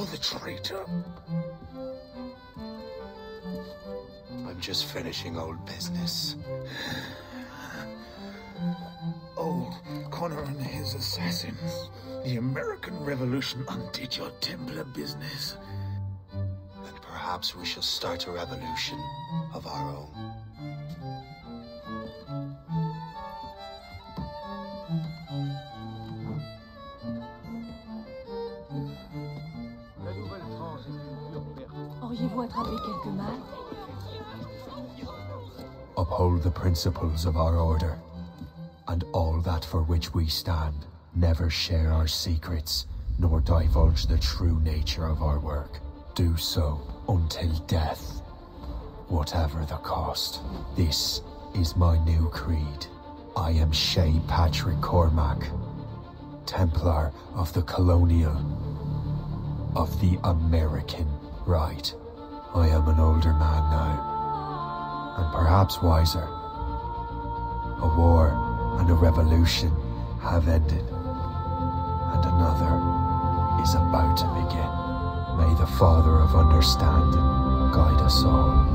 You're the traitor. I'm just finishing old business. Old oh, Connor and his assassins. The American Revolution undid your Templar business. And perhaps we shall start a revolution Auriez-vous Uphold the principles of our order, and all that for which we stand. Never share our secrets, nor divulge the true nature of our work. Do so until death, whatever the cost. This is my new creed. I am Shay Patrick Cormac, Templar of the Colonial, of the American Rite. I am an older man now, and perhaps wiser. A war and a revolution have ended, and another is about to begin. May the Father of Understanding guide us all.